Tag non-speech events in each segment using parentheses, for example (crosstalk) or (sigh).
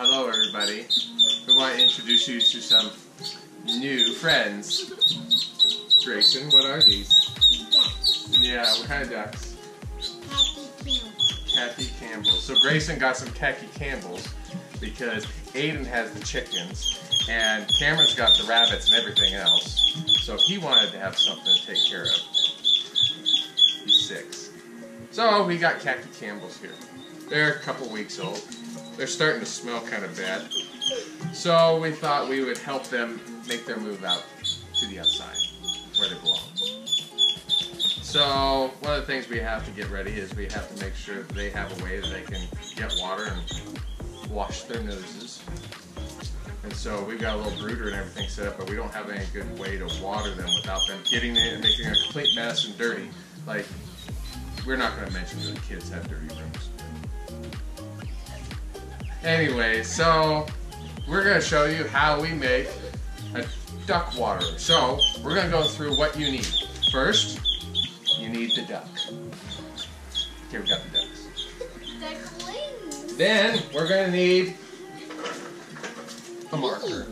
hello everybody. We want to introduce you to some new friends. Grayson, what are these? Ducks. Yeah, what kind of ducks? Happy Campbell. Khaki Campbell's. So Grayson got some Khaki Campbell's because Aiden has the chickens and Cameron's got the rabbits and everything else. So he wanted to have something to take care of. He's six. So we got Khaki Campbell's here. They're a couple weeks old. They're starting to smell kind of bad. So we thought we would help them make their move out to the outside where they belong. So one of the things we have to get ready is we have to make sure that they have a way that they can get water and wash their noses. And so we've got a little brooder and everything set up, but we don't have any good way to water them without them getting in and making a complete mess and dirty. Like, we're not going to mention that kids have dirty rooms. Anyway, so we're going to show you how we make a duck water. So we're going to go through what you need. First, you need the duck. Here we got the ducks. Duck. Then we're going to need a marker.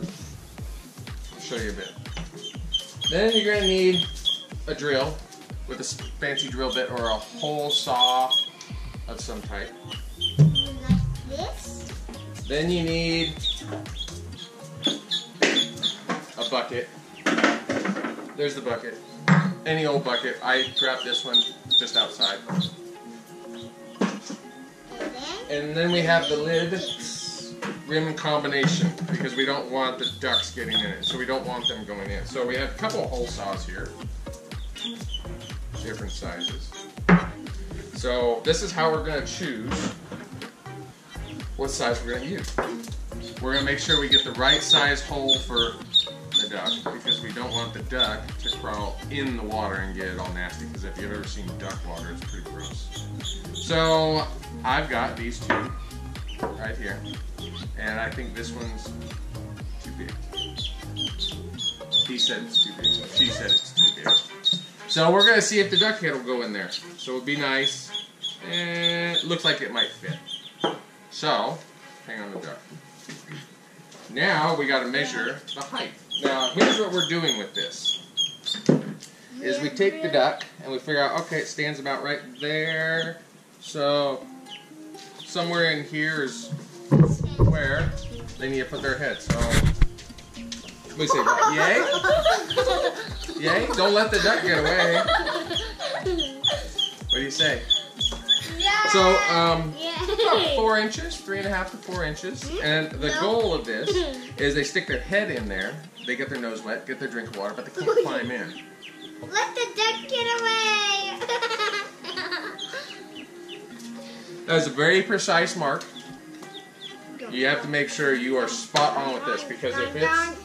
I'll show you a bit. Then you're going to need a drill with a fancy drill bit or a hole saw of some type. This. Then you need a bucket. There's the bucket. Any old bucket. I grabbed this one just outside. And then. We have the lid rim combination because we don't want the ducks getting in it. So we don't want them going in. So we have a couple hole saws here. Different sizes. So this is how we're going to choose what size we're to use. We're to make sure we get the right size hole for the duck because we don't want the duck to crawl in the water and get it all nasty because if you've ever seen duck water, it's pretty gross. So I've got these two right here, and I think this one's too big. He said it's too big. She said it's too big. So we're gonna see if the duck head will go in there. So it'll be nice, and it looks like it might fit. So hang on the duck. Now we got to measure the height. Now here's what we're doing with this is we take the duck and we figure out, okay, it stands about right there. So somewhere in here is where they need to put their head. So we say, yay, yay. Don't let the duck get away. What do you say? So um, about four inches, three and a half to four inches. And the goal of this (laughs) is they stick their head in there. They get their nose wet, get their drink of water, but they can't (laughs) climb in. Let the duck get away. (laughs) That is a very precise mark. You have to make sure you are spot on with this because if it's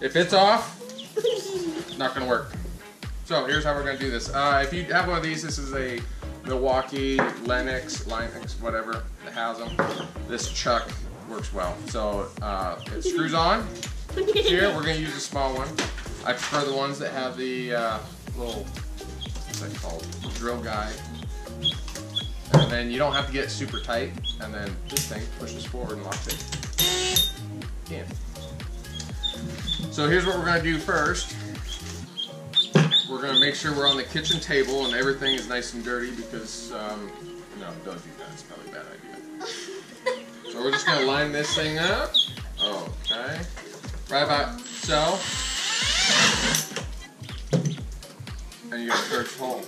if it's off, it's not gonna work. So here's how we're gonna do this. Uh, if you have one of these, this is a Milwaukee Lenox, Linux, whatever that has them. This chuck works well. So uh, it screws on. Here we're gonna use a small one. I prefer the ones that have the uh, little what's that called drill guide. And then you don't have to get super tight. And then this thing pushes forward and locks it in. So here's what we're gonna do first. We're gonna make sure we're on the kitchen table and everything is nice and dirty because um, no, don't do that. It's probably a bad idea. (laughs) So we're just gonna line this thing up. Okay. Right about so. And you got a first hole.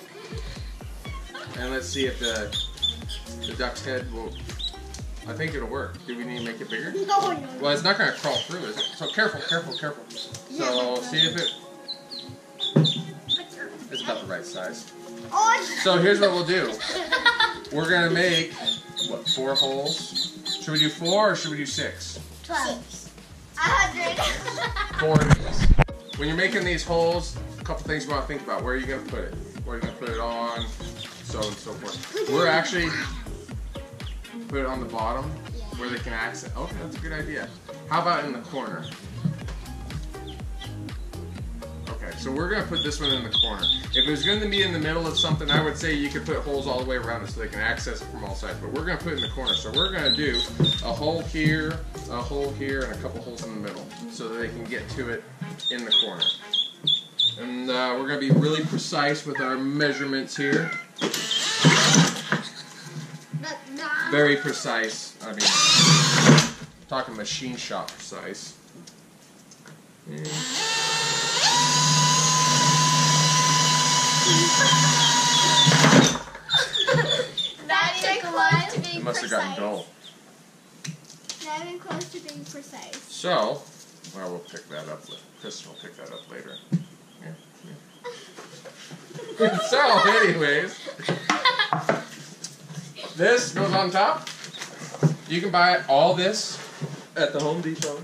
And let's see if the the duck's head will. I think it'll work. Do we need to make it bigger? no. Well, it's not gonna crawl through, is it? So careful, careful, careful. So see if it it's about the right size. So here's what we'll do. (laughs) We're gonna make what four holes? Should we do four or should we do six? Twelve. A hundred. (laughs) Four inches. When you're making these holes, a couple things you want to think about. Where are you gonna put it? Where are you gonna put it on? So and so forth. We're actually put it on the bottom where they can access. Okay, that's a good idea. How about in the corner? So we're gonna put this one in the corner. If it was gonna be in the middle of something, I would say you could put holes all the way around it so they can access it from all sides. But we're gonna put it in the corner. So we're gonna do a hole here, a hole here, and a couple holes in the middle so that they can get to it in the corner. And uh, we're gonna be really precise with our measurements here. Very precise. I mean, talking machine shop precise. And Not even close to it being must have gotten dull. Not even close to being precise. So, well, we'll pick that up. With, Kristin will pick that up later. Yeah, yeah. (laughs) so, anyways, this goes on top. You can buy all this at the Home Depot.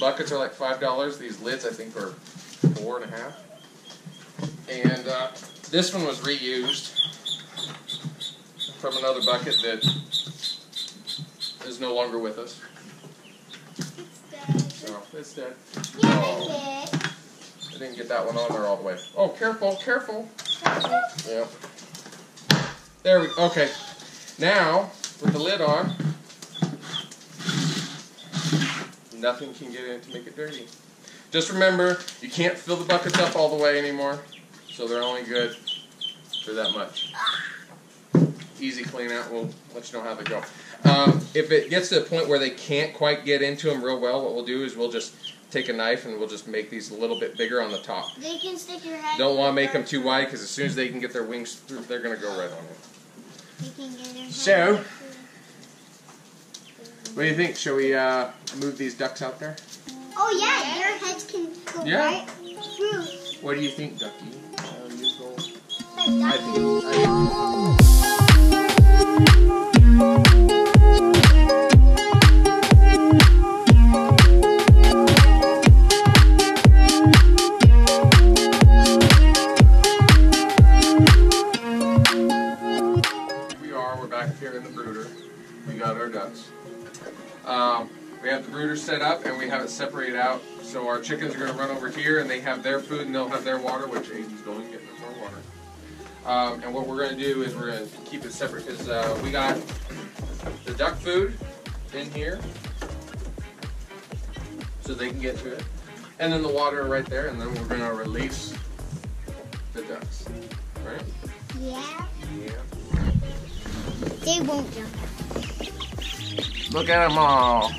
Buckets are like five dollars. These lids, I think, are four and a half. And uh, this one was reused from another bucket that is no longer with us. It's dead. So it's dead. Yeah, Oh. I didn't get that one on there all the way. Oh, careful, careful. Yeah. There we. Go. Okay. Now with the lid on, nothing can get in to make it dirty. Just remember, you can't fill the buckets up all the way anymore, so they're only good for that much. Easy clean out. We'll let you know how they go. Um, if it gets to the point where they can't quite get into them real well, what we'll do is we'll just take a knife and we'll just make these a little bit bigger on the top. They can stick your head. Don't want to make them too wide because as soon as they can get their wings through, they're going to go right on it. They can get their head So- What do you think? Shall we uh, move these ducks out there? Oh yeah, your heads can go Yeah. right through. What do you think, Ducky? Uh, you go. I think. I, here we are. We're back here in the brooder. We got our ducks. Um, we have the brooder set up and we have it separated out. So our chickens are going to run over here and they have their food and they'll have their water, which Aiden's going to get them more water. Um, and what we're going to do is we're going to keep it separate because uh, we got the duck food in here so they can get to it. And then the water right there and then we're going to release the ducks. Right? Yeah. Yeah. They won't jump. Look at them all.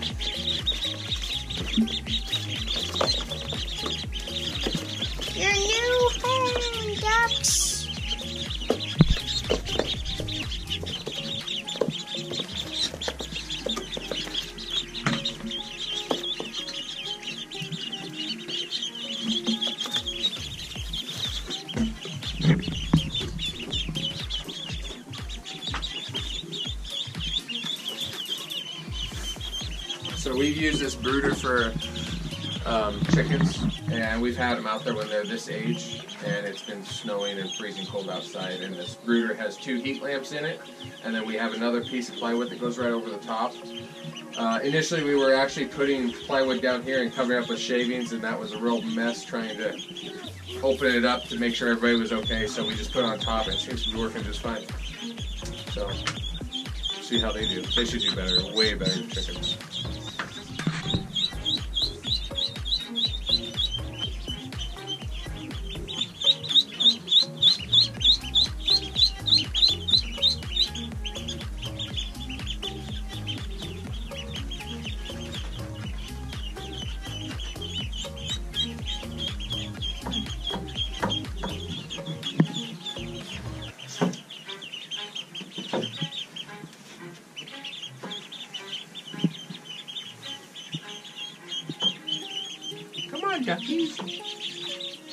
So we've used this brooder for um, chickens, and we've had them out there when they're this age, and it's been snowing and freezing cold outside. And this brooder has two heat lamps in it, and then we have another piece of plywood that goes right over the top. Uh, initially, we were actually putting plywood down here and covering up with shavings, and that was a real mess trying to open it up to make sure everybody was okay. So we just put it on top, and it seems to be working just fine. So see how they do. They should do better, way better than chickens.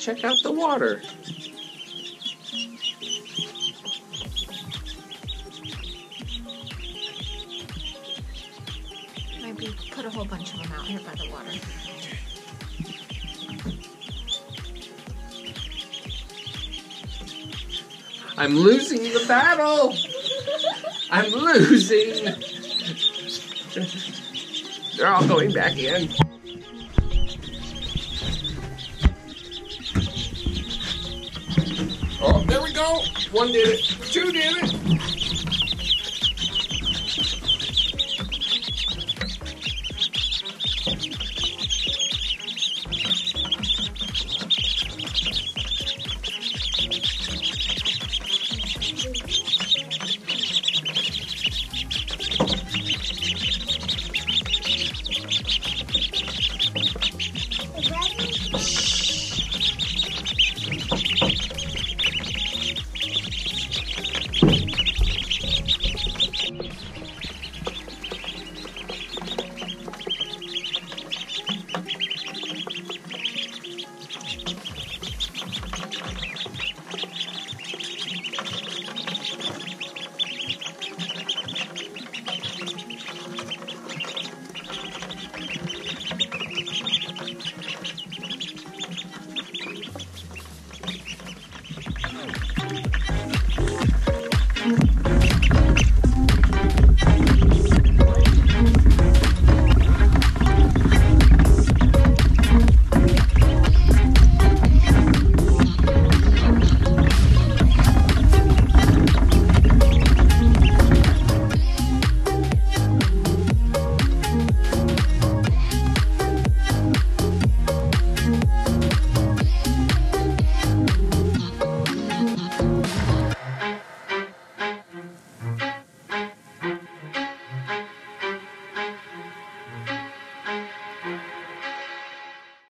Check out the water. Maybe put a whole bunch of them out here by the water. I'm losing the battle. I'm losing. They're all going back in. Oh, there we go. One did it. Two did it.